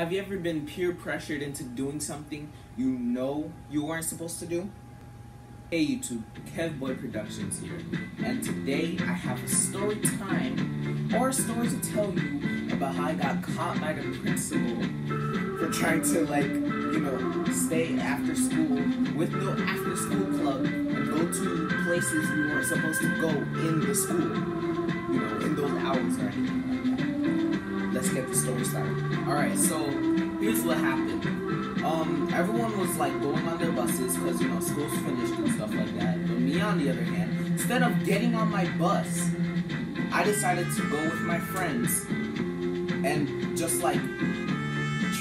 Have you ever been peer pressured into doing something you know you weren't supposed to do? Hey YouTube, Kev Boy Productions here, and today I have a story time or a story to tell you about how I got caught by the principal for trying to like, you know, stay after school with no after school club and go to places we weren't supposed to go in the school, you know, in those hours or anything let's get the story started. Alright, so here's what happened. Um, everyone was like going on their buses because you know school's finished and stuff like that. But me on the other hand, instead of getting on my bus, I decided to go with my friends and just like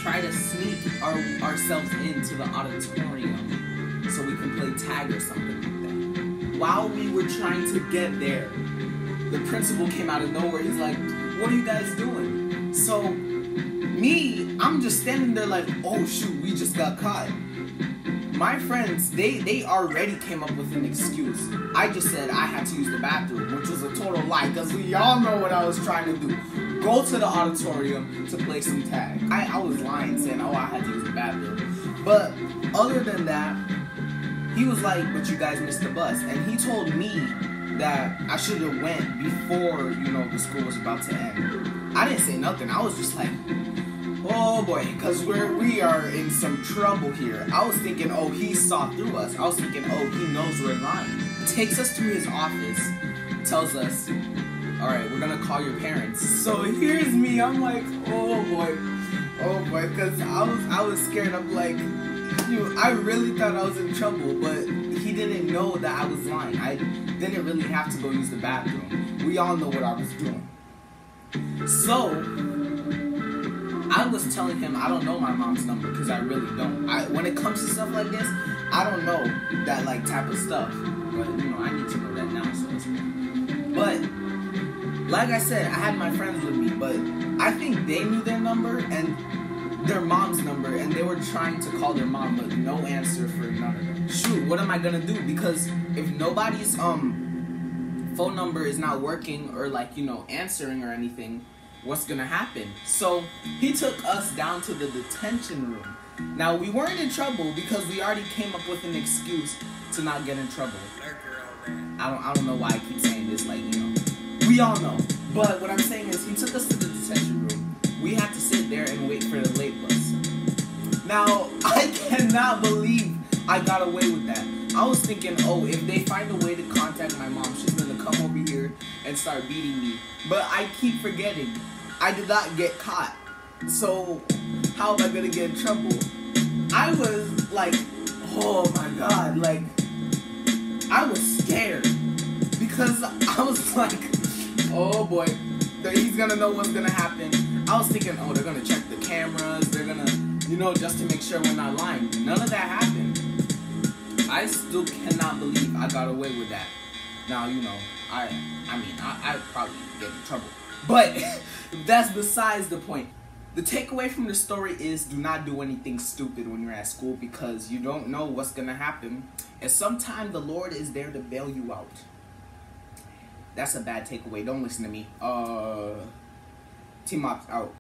try to sneak our, ourselves into the auditorium so we can play tag or something like that. While we were trying to get there, the principal came out of nowhere. He's like, "What are you guys doing?" So, me, I'm just standing there like, oh shoot, we just got caught. My friends, they they already came up with an excuse. I just said I had to use the bathroom, which was a total lie, because we all know what I was trying to do. Go to the auditorium to play some tag. I, I was lying, saying, oh, I had to use the bathroom. But other than that, he was like, but you guys missed the bus. And he told me that I should have went before, you know, the school was about to end. I didn't say nothing. I was just like, oh boy, because we're, we are in some trouble here. I was thinking, oh, he saw through us. I was thinking, oh, he knows we're lying. Takes us to his office, tells us, all right, we're gonna call your parents. So here's me. I'm like, oh boy, oh boy, because I was I was scared. I'm like, you, I really thought I was in trouble, but he didn't know that I was lying. I didn't really have to go use the bathroom. We all know what I was doing. So, I was telling him I don't know my mom's number because I really don't. I, when it comes to stuff like this, I don't know that like type of stuff. But you know, I need to know that now. So But like I said, I had my friends with me, but I think they knew their number and their mom's number, and they were trying to call their mom, but no answer for none of them. Shoot, what am I gonna do? Because if nobody's um phone number is not working or like you know answering or anything, what's gonna happen? So he took us down to the detention room. Now we weren't in trouble because we already came up with an excuse to not get in trouble. I don't I don't know why I keep saying this, like you know, we all know. But what I'm saying is he took us to the detention cannot believe I got away with that. I was thinking, oh, if they find a way to contact my mom, she's gonna come over here and start beating me. But I keep forgetting. I did not get caught. So how am I gonna get in trouble? I was like, oh my god, like I was scared. Because I was like, oh boy, he's gonna know what's gonna happen. I was thinking, oh, they're gonna check the cameras, they're gonna, you know, just to make sure we're not lying. None of that happened. I still cannot believe I got away with that. Now, you know, I I mean, I, I'd probably get in trouble. But that's besides the point. The takeaway from the story is do not do anything stupid when you're at school because you don't know what's going to happen. And sometimes the Lord is there to bail you out. That's a bad takeaway. Don't listen to me. Uh, Team Ops out.